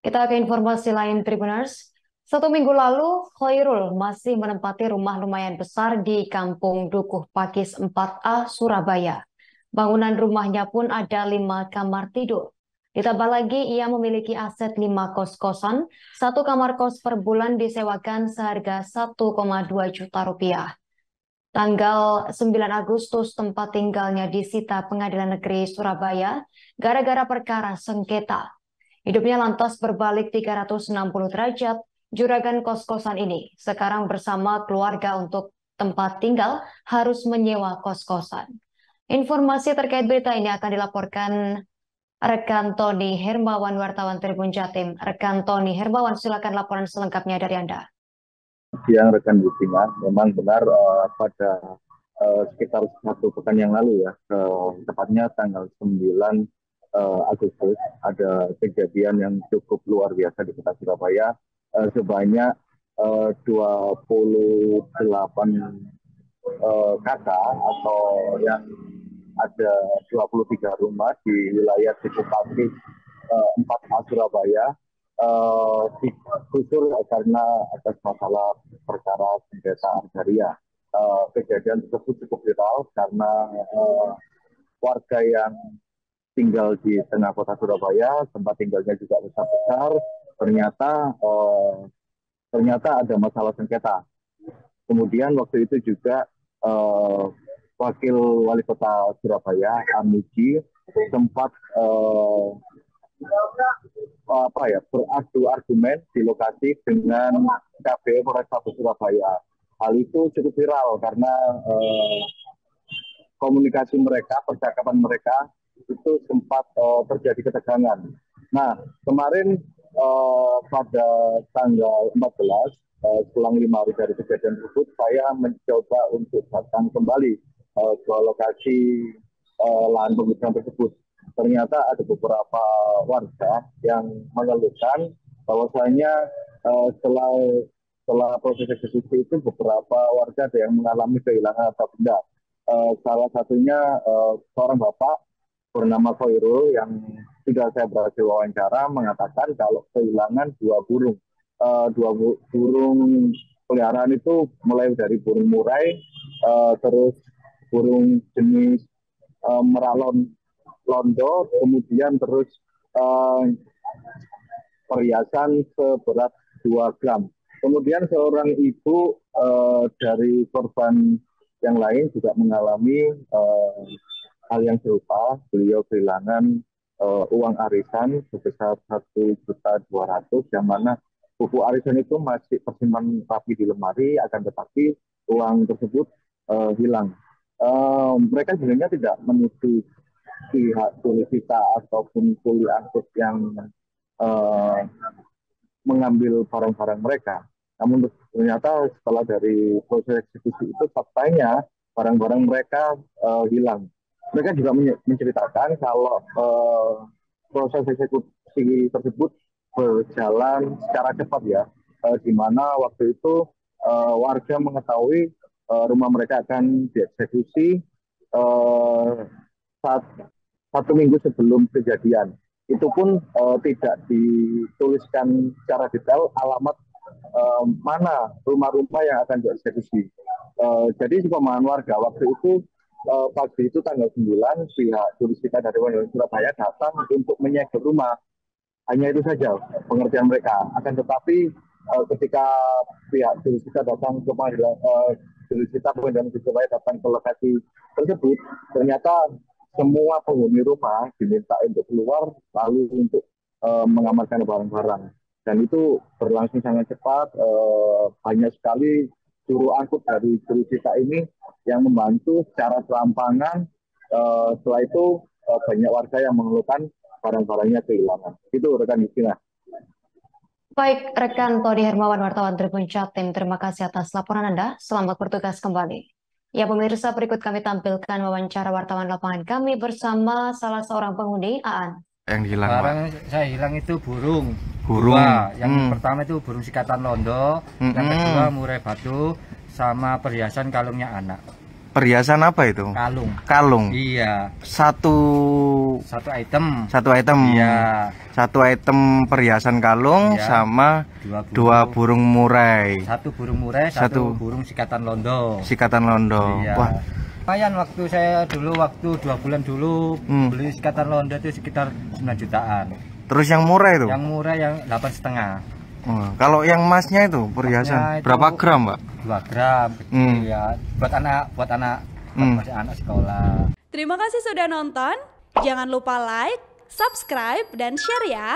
Kita ke informasi lain Tribuners. Satu minggu lalu, Khairul masih menempati rumah lumayan besar di Kampung Dukuh Pakis 4A, Surabaya. Bangunan rumahnya pun ada lima kamar tidur. Ditambah lagi, ia memiliki aset lima kos-kosan, satu kamar kos per bulan disewakan seharga 1,2 juta rupiah. Tanggal 9 Agustus tempat tinggalnya disita Pengadilan Negeri Surabaya gara-gara perkara sengketa. Hidupnya lantas berbalik 360 derajat Juragan kos-kosan ini sekarang bersama keluarga untuk tempat tinggal harus menyewa kos-kosan. Informasi terkait berita ini akan dilaporkan rekan Tony Hermawan wartawan Tribun Jatim. Rekan Tony Hermawan, silakan laporan selengkapnya dari Anda. Siang rekan Butinga, memang benar uh, pada uh, sekitar satu pekan yang lalu ya, uh, tepatnya tanggal 9 uh, Agustus ada kejadian yang cukup luar biasa di kota Surabaya uh, sebanyak uh, 28 uh, kakak atau yang ada 23 rumah di wilayah Cikupati uh, 4A Surabaya uh, karena atas masalah perkara sengketa agraria. Uh, kejadian tersebut cukup viral karena uh, warga yang tinggal di tengah kota Surabaya, tempat tinggalnya juga besar-besar, ternyata uh, ternyata ada masalah sengketa. Kemudian waktu itu juga uh, wakil wali kota Surabaya Amuji sempat uh, apa ya beradu argumen di lokasi dengan KPU Polrestabes Surabaya. Hal itu cukup viral karena uh, komunikasi mereka, percakapan mereka itu sempat uh, terjadi ketegangan. Nah, kemarin uh, pada tanggal 14 uh, selang lima hari dari kejadian tersebut saya mencoba untuk datang kembali uh, ke lokasi uh, lahan pembukaan tersebut. Ternyata ada beberapa warga yang mengeluhkan bahwasanya uh, setelah setelah proses eksekusi itu beberapa warga ada yang mengalami kehilangan harta benda. Uh, salah satunya uh, seorang bapak bernama Khairul yang sudah saya berhasil wawancara mengatakan kalau kehilangan dua burung. Uh, dua bu burung peliharaan itu mulai dari burung murai, uh, terus burung jenis uh, meralon londo, kemudian terus uh, perhiasan seberat 2 gram. Kemudian seorang ibu uh, dari korban yang lain juga mengalami uh, hal yang serupa. Beliau kehilangan uh, uang arisan sebesar satu juta dua ratus yang mana buku arisan itu masih tersimpan rapi di lemari akan tetapi uang tersebut uh, hilang. Uh, mereka sebenarnya tidak menuju pihak solicita ataupun kuli angkut yang uh, mengambil barang-barang mereka. Namun ternyata setelah dari proses eksekusi itu faktanya barang-barang mereka uh, hilang mereka juga menceritakan kalau uh, proses eksekusi tersebut berjalan secara cepat ya, uh, di mana waktu itu uh, warga mengetahui uh, rumah mereka akan dieksekusi uh, saat satu minggu sebelum kejadian. Itu pun uh, tidak dituliskan secara detail alamat uh, mana rumah-rumah yang akan dieksekusi. Uh, jadi pemahaman warga waktu itu uh, pagi itu tanggal 9 pihak kita dari Wali Surabaya datang untuk menyegel rumah. Hanya itu saja pengertian mereka. Akan tetapi uh, ketika pihak kita datang ke pengadilan uh, kita pengadilan Surabaya datang ke lokasi tersebut, ternyata semua penghuni rumah diminta untuk keluar lalu untuk uh, mengamankan barang-barang. Dan itu berlangsung sangat cepat, uh, banyak sekali juru angkut dari juru kita ini yang membantu secara serampangan. Uh, setelah itu uh, banyak warga yang mengeluhkan barang-barangnya kehilangan. Itu rekan Justina. Baik, rekan Todi Hermawan, wartawan Tribun Jatim, terima kasih atas laporan Anda. Selamat bertugas kembali. Ya pemirsa, berikut kami tampilkan wawancara wartawan lapangan kami bersama salah seorang penghuni, Aan. Yang hilang, Barang saya hilang itu burung. Burung. Dua. Yang Hmm. pertama itu burung sikatan londo, yang Mm-mm. kedua murai batu, sama perhiasan kalungnya anak. Perhiasan apa itu? Kalung. Kalung. Iya. Satu satu item. Satu item. Iya. Satu item perhiasan kalung Iya. sama Dua burung. dua burung murai. Satu burung murai, Satu. satu, burung sikatan londo. Sikatan londo. Iya. Wah, Lumayan waktu saya dulu waktu dua bulan dulu Hmm. beli sikatan londo itu sekitar 9 jutaan. terus yang murai itu? Yang murah yang delapan setengah, Wah, kalau yang emasnya itu perhiasan itu- berapa gram, Pak? Dua gram, kecil Hmm. ya. Buat anak, buat anak, buat Hmm. masih anak sekolah. Terima kasih sudah nonton. Jangan lupa like, subscribe, dan share ya.